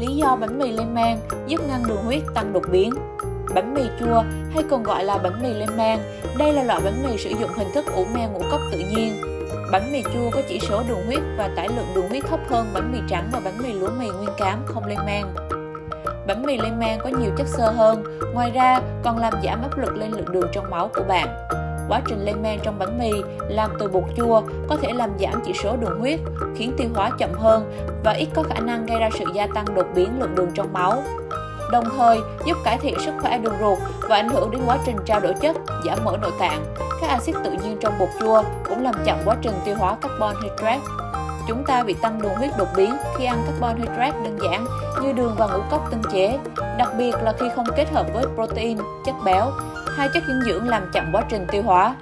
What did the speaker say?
Lý do bánh mì lên men giúp ngăn đường huyết tăng đột biến. Bánh mì chua hay còn gọi là bánh mì lên men, đây là loại bánh mì sử dụng hình thức ủ men ngũ cốc tự nhiên. Bánh mì chua có chỉ số đường huyết và tải lượng đường huyết thấp hơn bánh mì trắng và bánh mì lúa mì nguyên cám không lên men. Bánh mì lên men có nhiều chất xơ hơn, ngoài ra còn làm giảm áp lực lên lượng đường trong máu của bạn. Quá trình lên men trong bánh mì làm từ bột chua có thể làm giảm chỉ số đường huyết, khiến tiêu hóa chậm hơn và ít có khả năng gây ra sự gia tăng đột biến lượng đường trong máu. Đồng thời giúp cải thiện sức khỏe đường ruột và ảnh hưởng đến quá trình trao đổi chất, giảm mỡ nội tạng. Các axit tự nhiên trong bột chua cũng làm chậm quá trình tiêu hóa carbon hydrate. Chúng ta bị tăng đường huyết đột biến khi ăn carbon hydrate đơn giản như đường và ngũ cốc tinh chế, đặc biệt là khi không kết hợp với protein, chất béo hai chất dinh dưỡng làm chậm quá trình tiêu hóa.